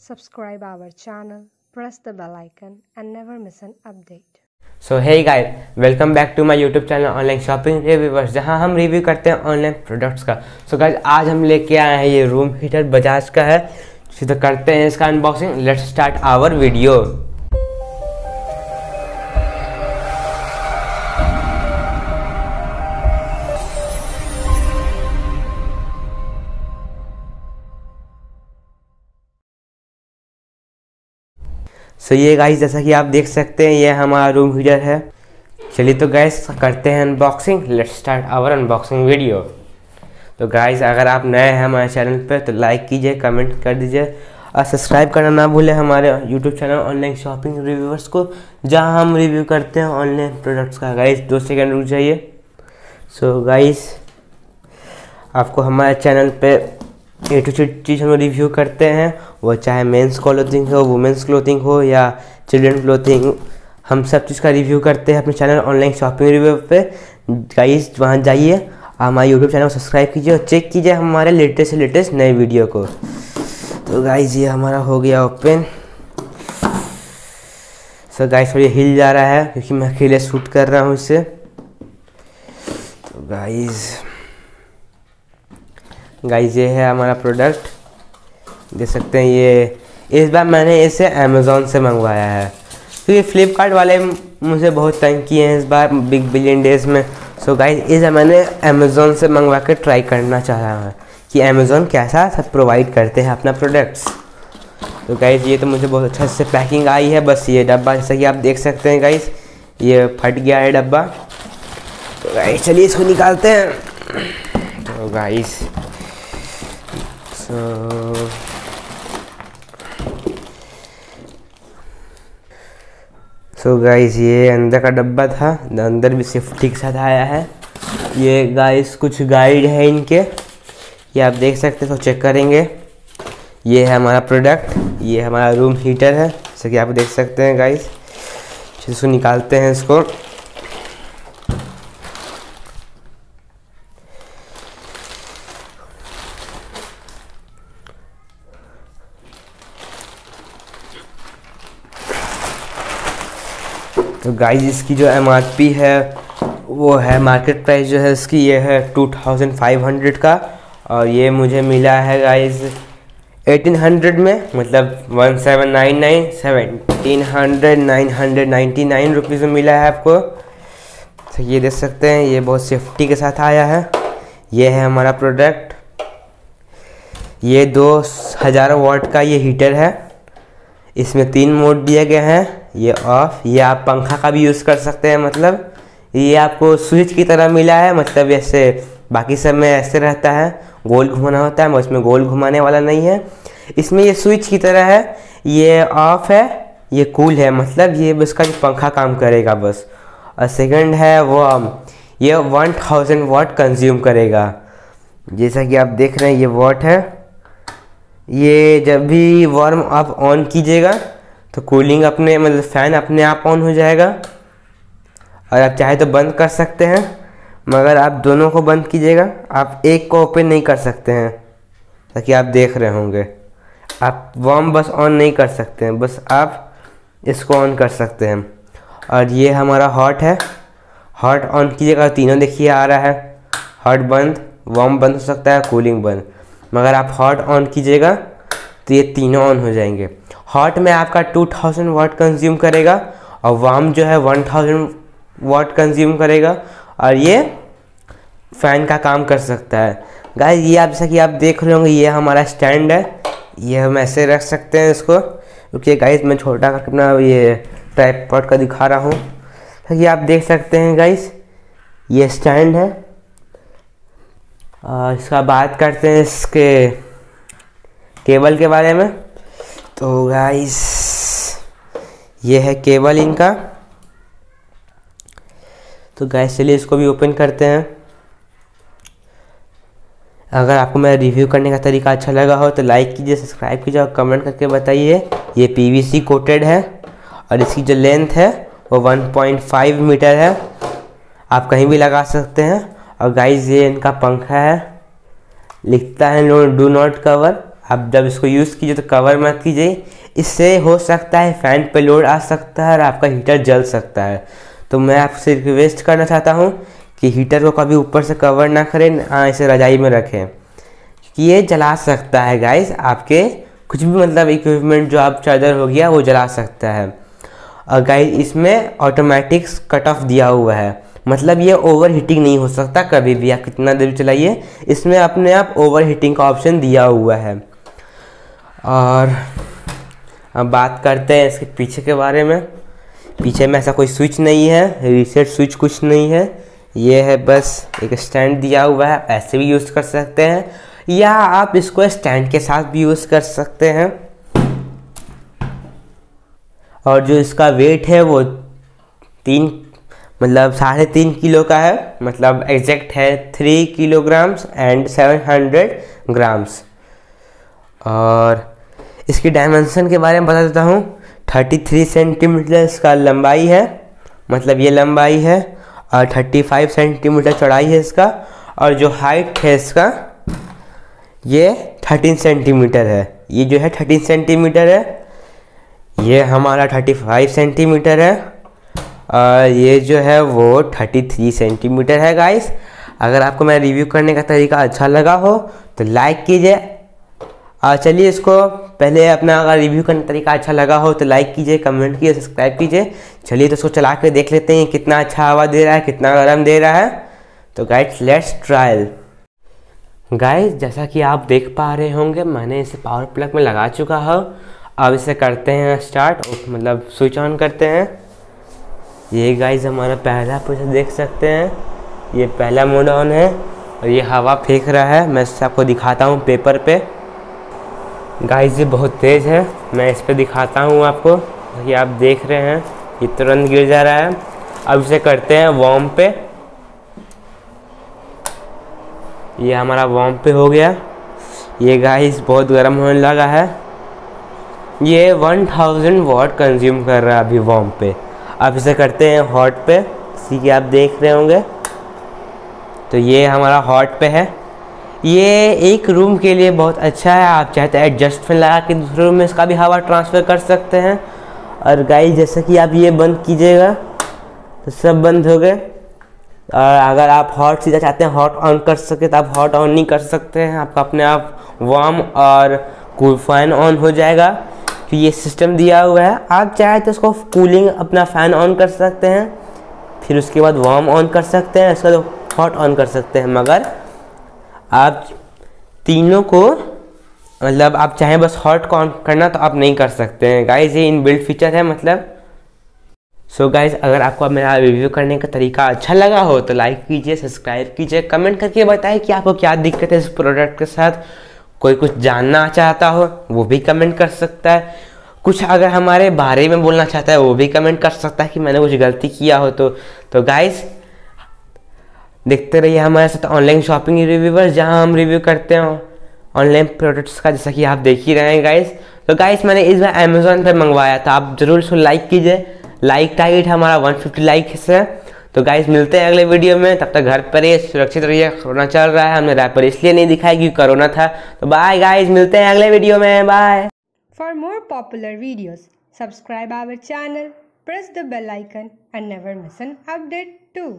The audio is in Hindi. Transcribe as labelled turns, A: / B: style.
A: subscribe our channel, press the bell icon and never miss an update.
B: So है guys welcome back to my YouTube channel online shopping reviewers जहाँ हम रिव्यू करते हैं ऑनलाइन प्रोडक्ट्स का। सो so गाइस आज हम लेके आए हैं ये रूम हीटर बजाज का है। तो करते हैं इसका unboxing let's start our video so ये गाइस जैसा कि आप देख सकते हैं, ये हमारा रूम हीटर है। चलिए तो गैस करते हैं unboxing let's start our unboxing video तो गाइस अगर आप नए हैं हमारे चैनल पर तो लाइक कीजिए कमेंट कर दीजिए। और सब्सक्राइब करना ना भूलें हमारे YouTube channel online shopping reviewers को, जहाँ हम रिव्यू करते हैं ऑनलाइन प्रोडक्ट्स का। गाइस दो सेकेंड रुक जाइए। सो गाइस आपको हमारे चैनल पे ए टू चीज़ हम रिव्यू करते हैं, वो चाहे मेंस क्लोथिंग हो वुमेंस क्लोथिंग हो या चिल्ड्रन क्लोथिंग हम सब चीज़ का रिव्यू करते हैं अपने चैनल ऑनलाइन शॉपिंग रिव्यू पे। गाइस वहाँ जाइए, हमारे यूट्यूब चैनल को सब्सक्राइब कीजिए और चेक कीजिए हमारे लेटेस्ट से लेटेस्ट नए वीडियो को। तो गाइस ये हमारा हो गया ओपन सो गाइस थोड़ी हिल जा रहा है, क्योंकि मैं अकेले शूट कर रहा हूँ इसे। तो गाइस गाइस ये है हमारा प्रोडक्ट देख सकते हैं ये। इस बार मैंने इसे अमेज़ोन से मंगवाया है। क्योंकि तो फ्लिपकार्ट वाले मुझे बहुत तंग किए हैं इस बार बिग बिलियन डेज़ में। सो गाइज़ इस मैंने अमेज़ोन से मंगवा कर ट्राई करना चाह रहा हूँ कि अमेज़ोन कैसा सब प्रोवाइड करते हैं अपना प्रोडक्ट्स तो गाइज़ ये तो मुझे बहुत अच्छा से पैकिंग आई है। बस ये डब्बा, जैसा कि आप देख सकते हैं गाइज़ ये फट गया है डब्बा। तो गाइस चलिए इसको निकालते हैं। तो गाइस सो सो गाइस ये अंदर का डब्बा था अंदर भी सेफ्टी के साथ आया है। ये गाइस कुछ गाइड है इनके, ये आप देख सकते हैं तो चेक करेंगे। ये है हमारा प्रोडक्ट ये हमारा रूम हीटर है, जैसे कि आप देख सकते हैं गाइस इसको निकालते हैं इसको। तो गाइस इसकी जो एमआरपी है, वो है मार्केट प्राइस जो है, इसकी ये है टू थाउज़ेंड फाइव हंड्रेड का। और ये मुझे मिला है गाइस एटीन हंड्रेड में मतलब one seven nine nine seventeen hundred nine hundred ninety nine rupees में मिला है आपको। तो ये देख सकते हैं, ये बहुत सेफ्टी के साथ आया है। ये है हमारा प्रोडक्ट ये दो हज़ार वाट का ये हीटर है। इसमें तीन मोड दिए गए हैं। ये ऑफ़ ये आप पंखा का भी यूज़ कर सकते हैं मतलब। ये आपको स्विच की तरह मिला है मतलब ऐसे बाकी सब में ऐसे रहता है। गोल घुमाना होता है मैं उसमें गोल घुमाने वाला नहीं है। इसमें ये स्विच की तरह है, ये ऑफ़ है, ये कूल है मतलब ये इसका जो पंखा काम करेगा बस। और सेकंड है वो ये वन थाउज़ेंड वाट कंज्यूम करेगा। जैसा कि आप देख रहे हैं, ये वाट है। ये जब भी वार्म आप ऑन कीजिएगा तो कूलिंग अपने मतलब फ़ैन अपने आप ऑन हो जाएगा। और आप चाहे तो बंद कर सकते हैं, मगर आप दोनों को बंद कीजिएगा। आप एक को ओपन नहीं कर सकते हैं, ताकि आप देख रहे होंगे। आप वार्म बस ऑन नहीं कर सकते हैं, बस आप इसको ऑन कर सकते हैं। और ये हमारा हॉट है। हॉट ऑन कीजिएगा तीनों देखिए आ रहा है। हॉट बंद वार्म बंद हो सकता है कूलिंग बंद। मगर आप हॉट ऑन कीजिएगा तो ये तीनों ऑन हो जाएँगे। हॉट में आपका 2000 वाट कंज्यूम करेगा और वार्म जो है 1000 वाट कंज्यूम करेगा और ये फ़ैन का काम कर सकता है। गाइस ये आप जैसा कि आप देख रहे होंगे, ये हमारा स्टैंड है। ये हम ऐसे रख सकते हैं इसको। क्योंकि गाइस मैं छोटा करके अपना ये पॉट का दिखा रहा हूँ। तो ये आप देख सकते हैं गाइस ये स्टैंड है। और इसका बात करते हैं इसके केबल के बारे में। तो गाइस ये है केबल इनका। तो गाइस चलिए इसको भी ओपन करते हैं। अगर आपको मेरा रिव्यू करने का तरीका अच्छा लगा हो तो लाइक कीजिए सब्सक्राइब कीजिए और कमेंट करके बताइए, ये पीवीसी कोटेड है और इसकी जो लेंथ है, वो 1.5 मीटर है। आप कहीं भी लगा सकते हैं। और गाइस ये इनका पंखा है। लिखता है डू नॉट कवर आप जब इसको यूज़ कीजिए तो कवर मत कीजिए। इससे हो सकता है फ़ैन पे लोड आ सकता है और आपका हीटर जल सकता है। तो मैं आपसे रिक्वेस्ट करना चाहता हूँ कि हीटर को कभी ऊपर से कवर ना करें हाँ इसे रजाई में रखें। क्योंकि ये जला सकता है गाइस आपके कुछ भी मतलब इक्विपमेंट जो आप चार्जर हो गया, वो जला सकता है। और गाइस इसमें ऑटोमेटिक कट ऑफ़ दिया हुआ है। मतलब ये ओवर हीटिंग नहीं हो सकता कभी भी, आप कितना देर चलाइए। इसमें अपने आप ओवर हीटिंग का ऑप्शन दिया हुआ है। और अब बात करते हैं इसके पीछे के बारे में। पीछे में ऐसा कोई स्विच नहीं है, रीसेट स्विच कुछ नहीं है। ये है बस एक स्टैंड दिया हुआ है, ऐसे भी यूज़ कर सकते हैं। या आप इसको स्टैंड के साथ भी यूज़ कर सकते हैं। और जो इसका वेट है वो तीन मतलब साढ़े तीन किलो का है। मतलब एग्जैक्ट है three kilograms and seven hundred grams और इसकी डायमेंशन के बारे में बता देता हूँ। थर्टी थ्री सेंटीमीटर इसका लंबाई है मतलब ये लंबाई है, और थर्टी फाइव सेंटीमीटर चौड़ाई है इसका, और जो हाइट है इसका, ये थर्टीन सेंटीमीटर है। ये जो है थर्टीन सेंटीमीटर है, ये हमारा थर्टी फाइव सेंटीमीटर है, और ये जो है वो थर्टी थ्री सेंटीमीटर है गाइस अगर आपको मेरा रिव्यू करने का तरीका अच्छा लगा हो तो लाइक कीजिए और चलिए इसको पहले अपना अगर रिव्यू करने तरीका अच्छा लगा हो तो लाइक कीजिए कमेंट कीजिए सब्सक्राइब कीजिए। चलिए तो इसको चला कर देख लेते हैं कितना अच्छा हवा दे रहा है, कितना गर्म दे रहा है। तो गाइड्स लेट्स ट्रायल गाइस जैसा कि आप देख पा रहे होंगे, मैंने इसे पावर प्लग में लगा चुका हूँ। अब इसे करते हैं स्टार्ट मतलब स्विच ऑन करते हैं। ये गाइस हमारा पहला पोजिशन देख सकते हैं। ये पहला मोड ऑन है और ये हवा फेंक रहा है। मैं इससे आपको दिखाता हूँ पेपर पे। गाइस ये बहुत तेज़ है। मैं इस पर दिखाता हूँ आपको। ये आप देख रहे हैं। ये तुरंत गिर जा रहा है। अब इसे करते हैं वॉम पे। ये हमारा वॉर्म पे हो गया। ये गाइस बहुत गर्म होने लगा है। ये 1000 वॉट कंज्यूम कर रहा है अभी वॉम पे। अब इसे करते हैं हॉट पे। इसी के आप देख रहे होंगे। तो ये हमारा हॉट पे है। ये एक रूम के लिए बहुत अच्छा है, आप चाहे तो एडजस्ट फ़ैन लगा के दूसरे रूम में इसका भी हवा ट्रांसफ़र कर सकते हैं। और गाइस जैसे कि आप ये बंद कीजिएगा तो सब बंद हो गए। और अगर आप हॉट सीधा चाहते हैं हॉट ऑन कर सके तो आप हॉट ऑन नहीं कर सकते हैं। आपका अपने आप वार्म और कूल फ़ैन ऑन हो जाएगा। तो ये सिस्टम दिया हुआ है। आप चाहे तो उसको कूलिंग अपना फ़ैन ऑन कर सकते हैं, फिर उसके बाद वार्म ऑन कर सकते हैं उसका हॉट ऑन कर सकते हैं। मगर आप तीनों को मतलब आप चाहें बस हॉट करना तो आप नहीं कर सकते हैं। गाइज़ ये इन बिल्ड फीचर है मतलब। सो so गाइज़ अगर आपको मेरा रिव्यू करने का तरीका अच्छा लगा हो तो लाइक कीजिए सब्सक्राइब कीजिए कमेंट करके बताएँ कि आपको क्या दिक्कत है इस प्रोडक्ट के साथ। कोई कुछ जानना चाहता हो, वो भी कमेंट कर सकता है। कुछ अगर हमारे बारे में बोलना चाहता है, वो भी कमेंट कर सकता है कि मैंने कुछ गलती किया हो तो। तो गाइज़ देखते रहिए हमारे साथ ऑनलाइन शॉपिंग रिव्यूवर जहाँ हम रिव्यू करते हैं। ऑनलाइन प्रोडक्ट्स का जैसा कि आप देख ही रहे हैं गाइस तो गाइस मैंने इस बार अमेजोन पर मंगवाया था। आप ज़रूर इसको लाइक कीजिए। लाइक टारगेट हमारा 150 लाइक है तो गाइस मिलते हैं अगले वीडियो में। तब तक घर पर ही सुरक्षित रहिए। कोरोना चल रहा है हमने रैपर इसलिए नहीं दिखाया क्योंकि कोरोना था। तो बाय गाइस मिलते हैं अगले वीडियो में। Bye
A: for more popular videos, subscribe our channel press the bell icon and never miss an update too.